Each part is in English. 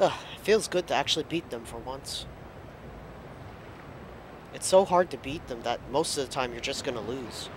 Ugh, it feels good to actually beat them for once. It's so hard to beat them that most of the time you're just gonna lose.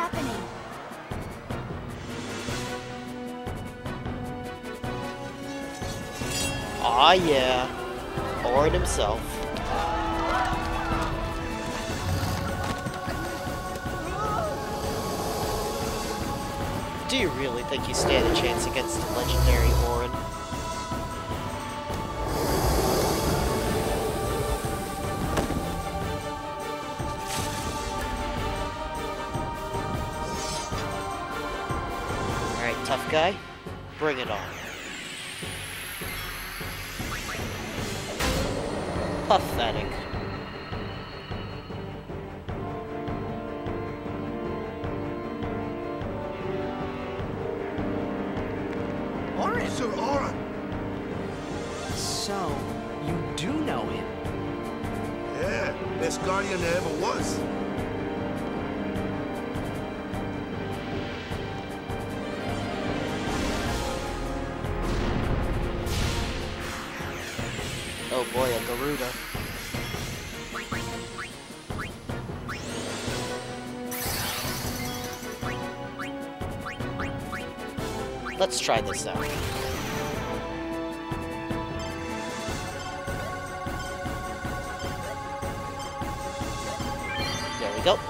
Happening? Aw yeah. Auron himself. Do you really think you stand a chance against the legendary Auron? Guy. Bring it on. Pathetic. Auron! Sir Auron! So, you do know him. Yeah, best guardian there ever was. Try this out. There we go.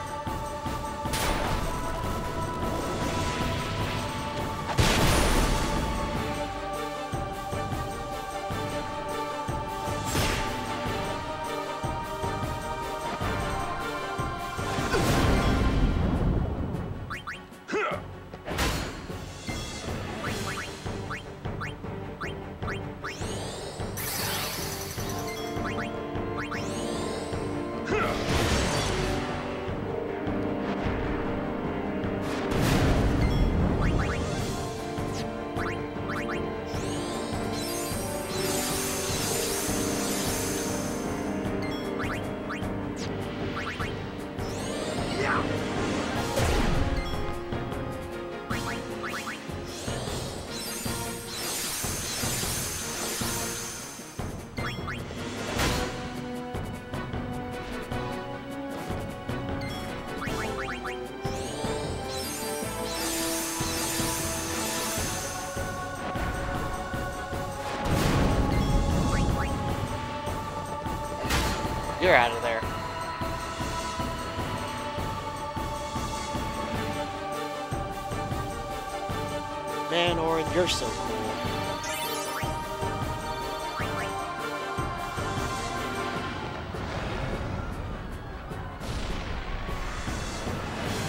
Man, Auron, you're so cool.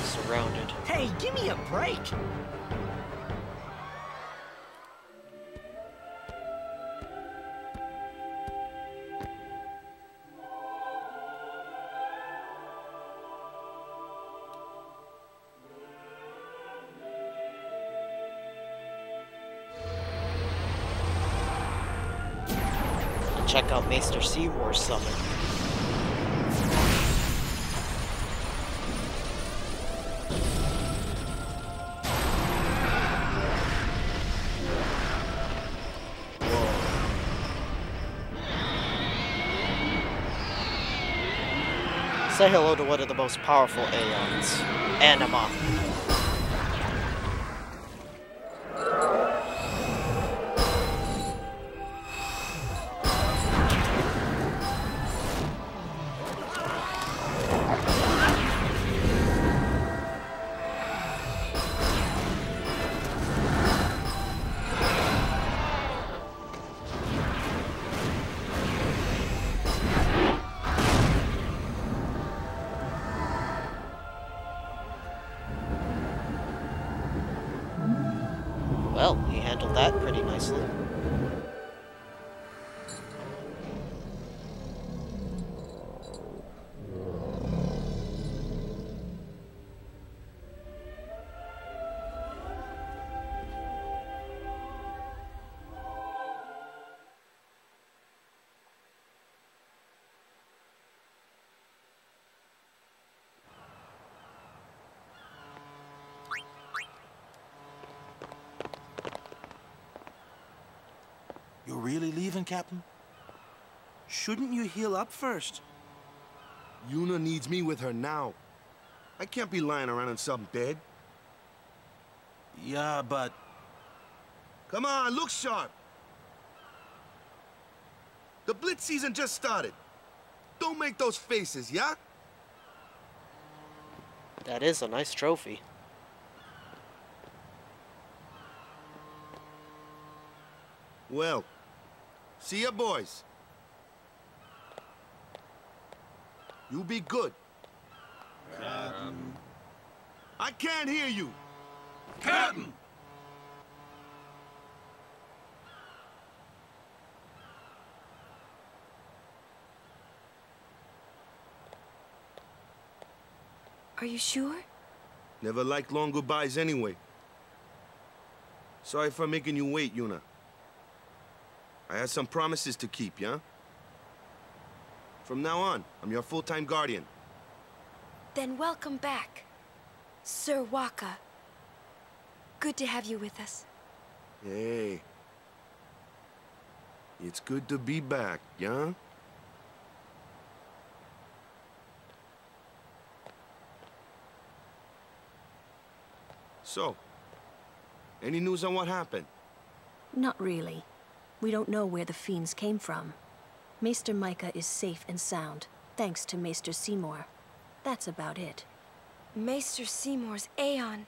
Surrounded. Hey, give me a break. Check out Maester Seymour's summon. Say hello to one of the most powerful Aeons, Anima. Well, he handled that pretty nicely. Captain? Shouldn't you heal up first? Yuna needs me with her now. I can't be lying around in some bed. Yeah, but Come on, look sharp. The Blitz season just started. Don't make those faces, yeah? That is a nice trophy. Well, see ya, boys. You be good. Captain. I can't hear you. Captain! Are you sure? Never liked long goodbyes anyway. Sorry for making you wait, Yuna. I had some promises to keep, yeah? From now on, I'm your full-time guardian. Then welcome back, Sir Wakka. Good to have you with us. Hey. It's good to be back, yeah? So, any news on what happened? Not really. We don't know where the fiends came from. Maester Mika is safe and sound, thanks to Maester Seymour. That's about it. Maester Seymour's Aeon.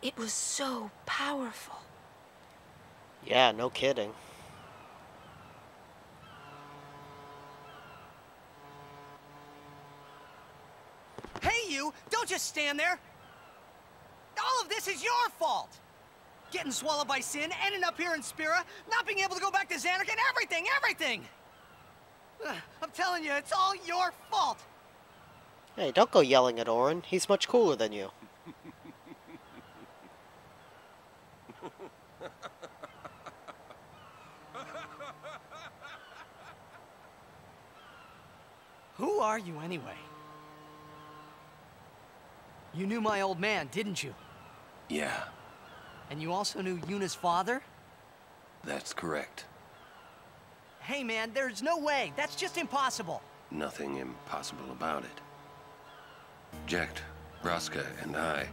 It was so powerful. Yeah, no kidding. Hey, you! Don't just stand there! All of this is your fault! Getting swallowed by Sin, ending up here in Spira, not being able to go back to Xanark, and everything, everything! Ugh, I'm telling you, it's all your fault! Hey, don't go yelling at Auron. He's much cooler than you. Who are you anyway? You knew my old man, didn't you? Yeah, And you also knew Yuna's father? that's correct. Hey man, there's no way. That's just impossible. Nothing impossible about it. Jecht, Braska, and I,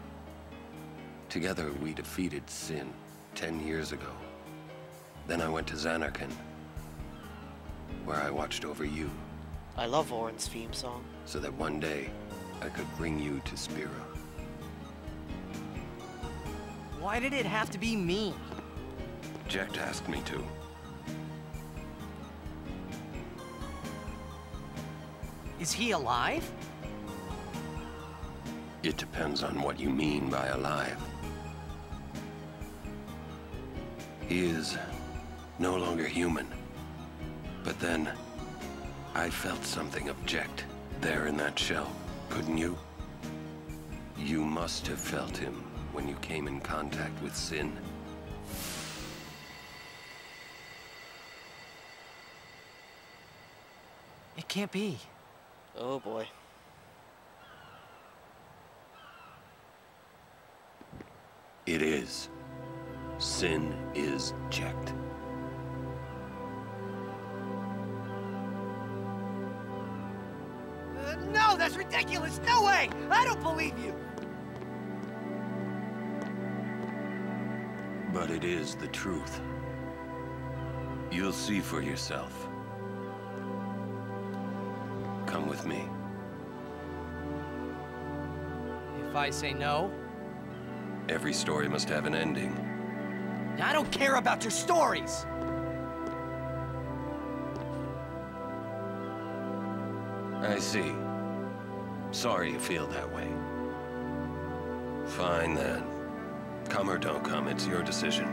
together we defeated Sin ten years ago. Then I went to Zanarkand, where I watched over you I love Auron's theme song. so that one day I could bring you to Spira. Why did it have to be me? Jecht asked me to. Is he alive? It depends on what you mean by alive. He is no longer human. But then, I felt something object there in that shell, couldn't you? You must have felt him when you came in contact with Sin. It can't be. Oh boy. It is. Sin is Jecht. Uh, no, that's ridiculous. No way. I don't believe you. But it is the truth. You'll see for yourself. Come with me. If I say no, Every story must have an ending. I don't care about your stories. I see. Sorry you feel that way. Fine then. Come or don't come, it's your decision.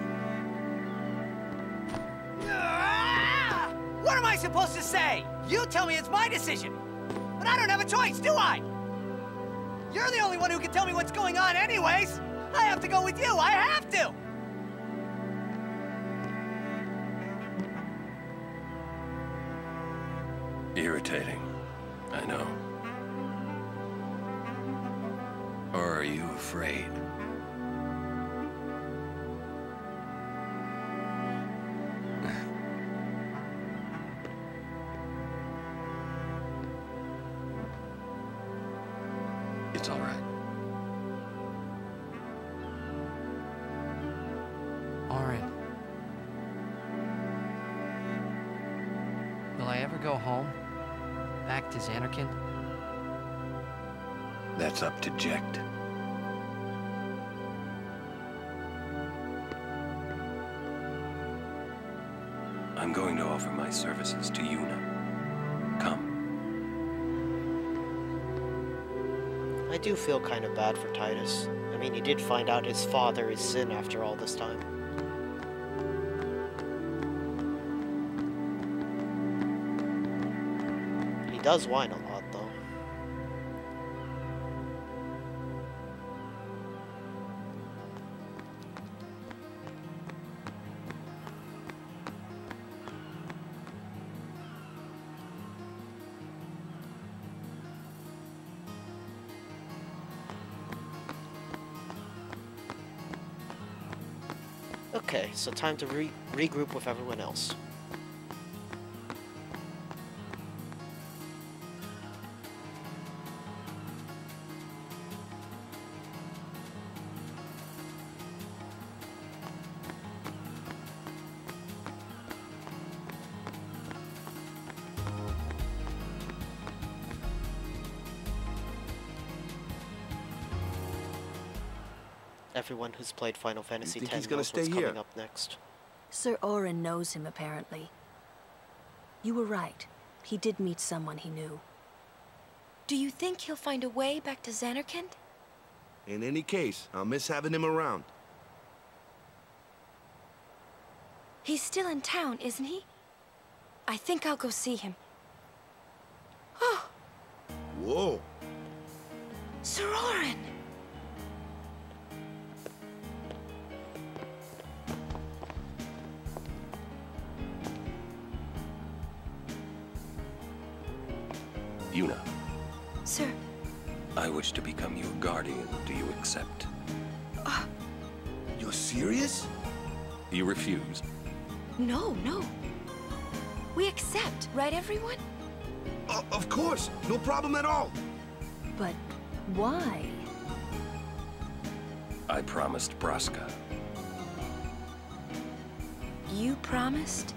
Ah! What am I supposed to say? You tell me it's my decision. But I don't have a choice, do I? You're the only one who can tell me what's going on anyways. I have to go with you. I have to. Irritating. I know. Or are you afraid? It's all right. Auron. Will I ever go home? Back to Zanarkand? That's up to Jecht. I'm going to offer my services to Yuna. Do feel kind of bad for Tidus. I mean, he did find out his father is Sin after all this time. He does whine a lot, so time to re regroup with everyone else. Everyone who's played Final Fantasy X he's gonna knows what's stay coming here? up next. Sir Auron knows him, apparently. You were right. He did meet someone he knew. Do you think he'll find a way back to Zanarkand? In any case, I'll miss having him around. He's still in town, isn't he? I think I'll go see him. Oh, Whoa. Sir Auron! Yuna, Sir, I wish to become your guardian. Do you accept? Ah. You're serious? You refuse? no, no. We accept, right everyone? O- of course. No problem at all. But why? I promised Braska. You promised?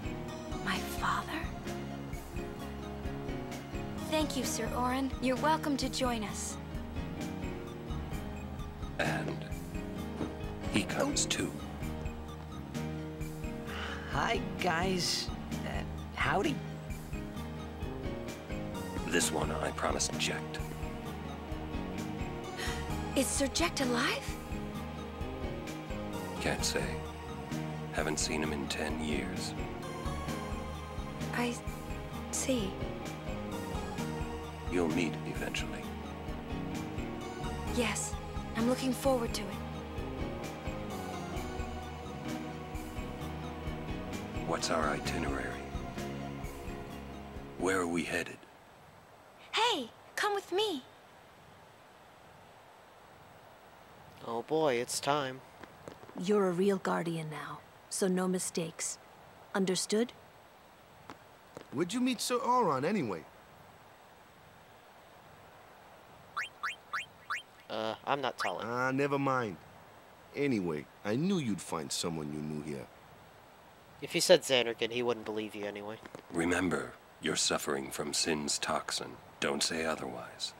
Thank you, Sir Auron. You're welcome to join us. And he comes too. Hi, guys. Uh, howdy. This one I promised Jecht. Is Sir Jecht alive? Can't say. Haven't seen him in ten years. I see. You'll meet eventually. Yes, I'm looking forward to it. What's our itinerary? Where are we headed? Hey, come with me. Oh boy, it's time. You're a real guardian now, so no mistakes. Understood? Where'd you meet Sir Auron anyway? Uh, I'm not telling. Ah, never mind. Anyway, I knew you'd find someone you knew here. If you said Zanarkand, he wouldn't believe you anyway. Remember, you're suffering from Sin's toxin. Don't say otherwise.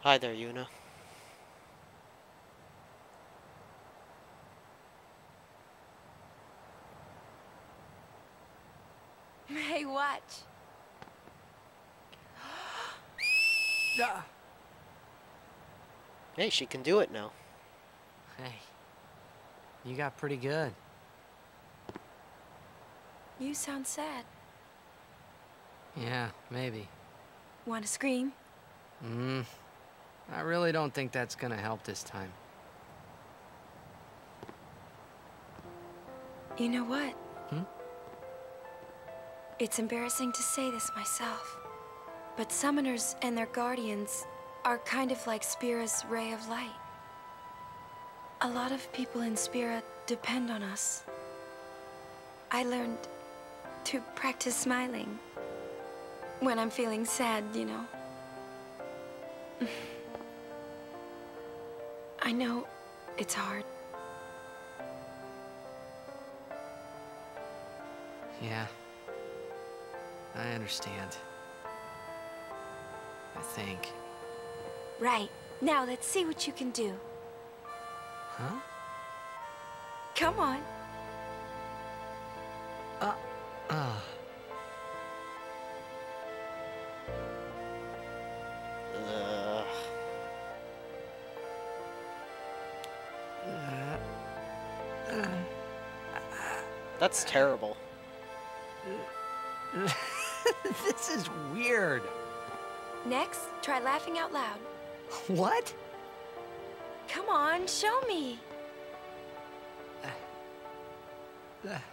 Hi there, Yuna. Hey, watch. Hey, she can do it now. Hey, you got pretty good. You sound sad. Yeah, maybe. Want to scream? Mm, I really don't think that's gonna help this time. You know what? It's embarrassing to say this myself, but summoners and their guardians are kind of like Spira's ray of light. A lot of people in Spira depend on us. I learned to practice smiling when I'm feeling sad, you know. I know it's hard. Yeah. I understand. I think. Right. Now let's see what you can do. Huh? Come on. Uh, uh. Ugh. That's terrible. this is weird. Next, try laughing out loud. What? Come on, show me. Here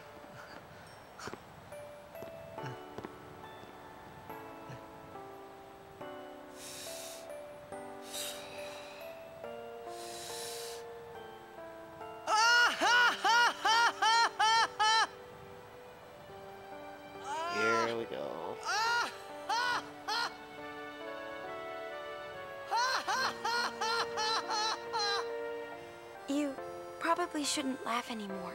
probably shouldn't laugh anymore.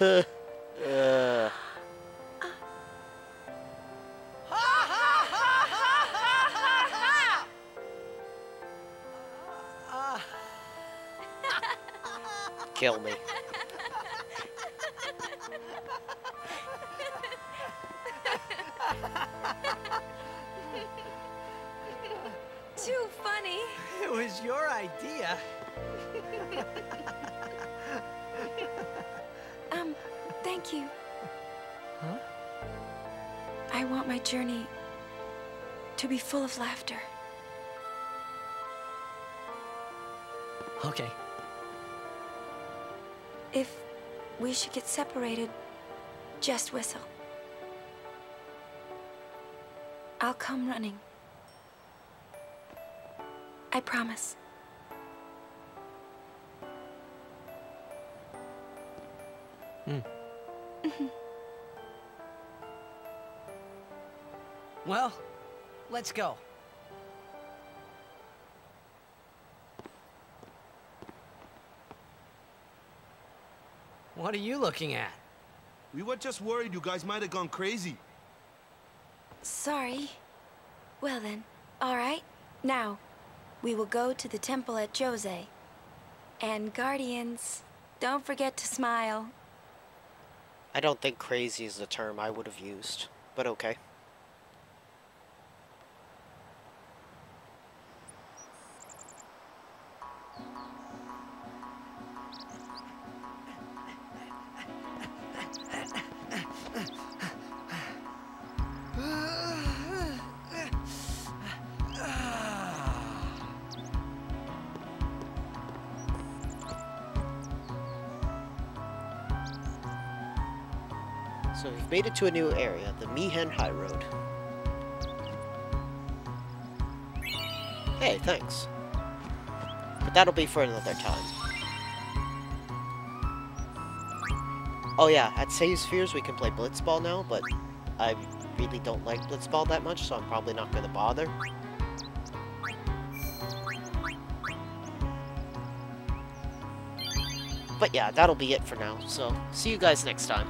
idea. Um, thank you. Huh? I want my journey to be full of laughter. Okay. If we should get separated, just whistle. I'll come running. I promise. Mm. Well, Let's go. What are you looking at? We were just worried you guys might have gone crazy. Sorry. Well then, alright. Now, we will go to the temple at Djose. And Guardians, don't forget to smile. I don't think crazy is the term I would have used, but okay. So we've made it to a new area, the Mi'ihen Highroad. Hey, thanks. But that'll be for another time. Oh yeah, at Save Spheres we can play Blitzball now, but I really don't like Blitzball that much, so I'm probably not going to bother. But yeah, that'll be it for now, so see you guys next time.